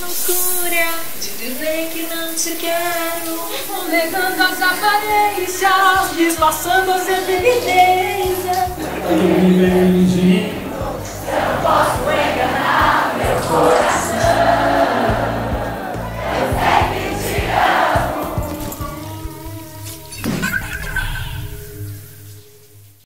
loucura de dizer que não te quero, negando as aparências, disfarçando as evidências.